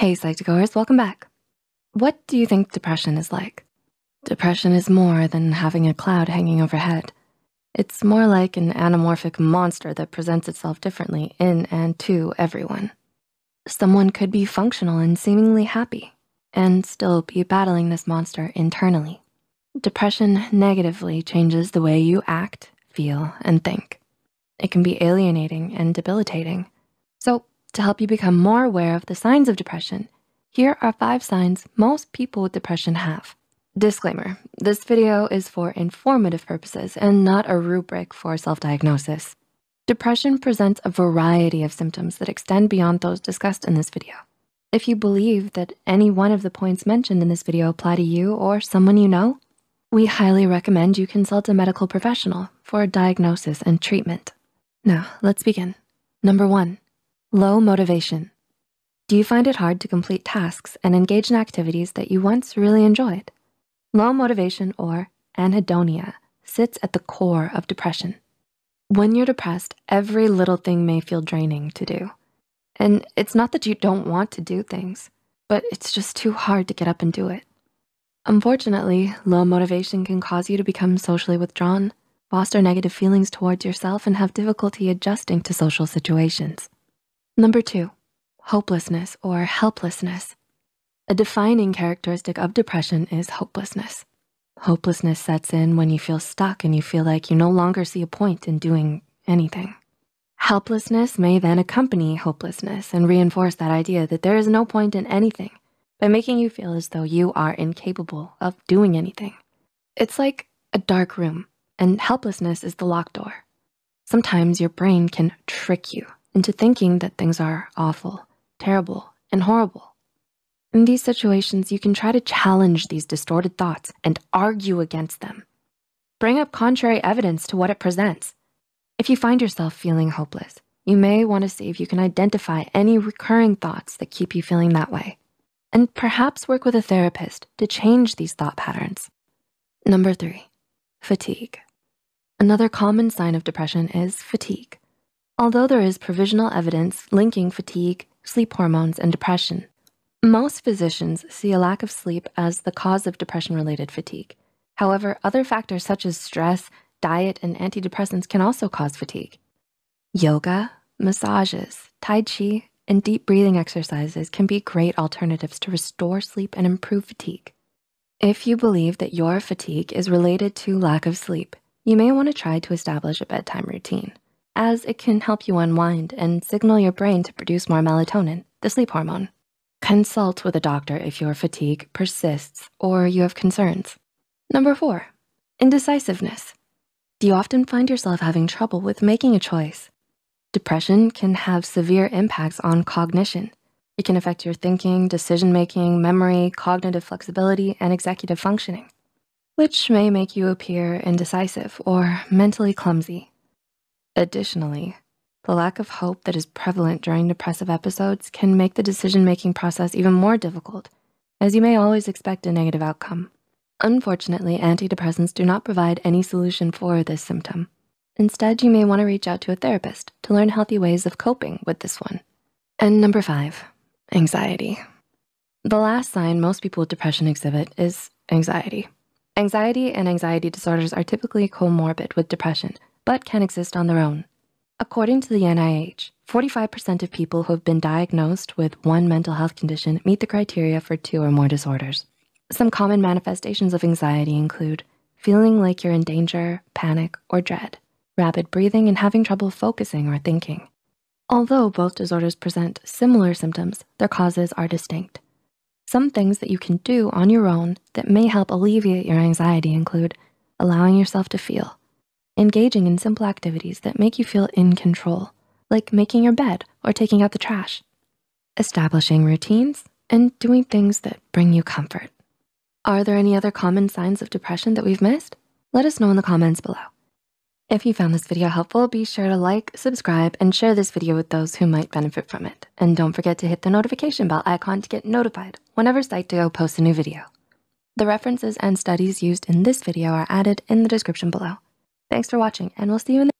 Hey, Psych2Goers, welcome back. What do you think depression is like? Depression is more than having a cloud hanging overhead. It's more like an anamorphic monster that presents itself differently in and to everyone. Someone could be functional and seemingly happy and still be battling this monster internally. Depression negatively changes the way you act, feel, and think. It can be alienating and debilitating. So to help you become more aware of the signs of depression, here are five signs most people with depression have. Disclaimer, this video is for informative purposes and not a rubric for self-diagnosis. Depression presents a variety of symptoms that extend beyond those discussed in this video. If you believe that any one of the points mentioned in this video apply to you or someone you know, we highly recommend you consult a medical professional for a diagnosis and treatment. Now, let's begin. Number one, low motivation. Do you find it hard to complete tasks and engage in activities that you once really enjoyed? Low motivation or anhedonia sits at the core of depression. When you're depressed, every little thing may feel draining to do. And it's not that you don't want to do things, but it's just too hard to get up and do it. Unfortunately, low motivation can cause you to become socially withdrawn, foster negative feelings towards yourself, and have difficulty adjusting to social situations. Number two, hopelessness or helplessness. A defining characteristic of depression is hopelessness. Hopelessness sets in when you feel stuck and you feel like you no longer see a point in doing anything. Helplessness may then accompany hopelessness and reinforce that idea that there is no point in anything by making you feel as though you are incapable of doing anything. It's like a dark room and helplessness is the locked door. Sometimes your brain can trick you into thinking that things are awful, terrible, and horrible. In these situations, you can try to challenge these distorted thoughts and argue against them. Bring up contrary evidence to what it presents. If you find yourself feeling hopeless, you may wanna see if you can identify any recurring thoughts that keep you feeling that way, and perhaps work with a therapist to change these thought patterns. Number three, fatigue. Another common sign of depression is fatigue. Although there is provisional evidence linking fatigue, sleep hormones, and depression, most physicians see a lack of sleep as the cause of depression-related fatigue. However, other factors such as stress, diet, and antidepressants can also cause fatigue. Yoga, massages, Tai Chi, and deep breathing exercises can be great alternatives to restore sleep and improve fatigue. If you believe that your fatigue is related to lack of sleep, you may wanna try to establish a bedtime routine as it can help you unwind and signal your brain to produce more melatonin, the sleep hormone. Consult with a doctor if your fatigue persists or you have concerns. Number four, indecisiveness. Do you often find yourself having trouble with making a choice? Depression can have severe impacts on cognition. It can affect your thinking, decision-making, memory, cognitive flexibility, and executive functioning, which may make you appear indecisive or mentally clumsy. Additionally, the lack of hope that is prevalent during depressive episodes can make the decision-making process even more difficult, as you may always expect a negative outcome. Unfortunately, antidepressants do not provide any solution for this symptom. Instead, you may wanna reach out to a therapist to learn healthy ways of coping with this one. And number five, anxiety. The last sign most people with depression exhibit is anxiety. Anxiety and anxiety disorders are typically comorbid with depression, but can exist on their own. According to the NIH, 45% of people who have been diagnosed with one mental health condition meet the criteria for two or more disorders. Some common manifestations of anxiety include feeling like you're in danger, panic, or dread, rapid breathing, and having trouble focusing or thinking. Although both disorders present similar symptoms, their causes are distinct. Some things that you can do on your own that may help alleviate your anxiety include allowing yourself to feel, engaging in simple activities that make you feel in control, like making your bed or taking out the trash, establishing routines, and doing things that bring you comfort. Are there any other common signs of depression that we've missed? Let us know in the comments below. If you found this video helpful, be sure to like, subscribe, and share this video with those who might benefit from it. And don't forget to hit the notification bell icon to get notified whenever Psych2Go posts a new video. The references and studies used in this video are added in the description below. Thanks for watching and we'll see you in the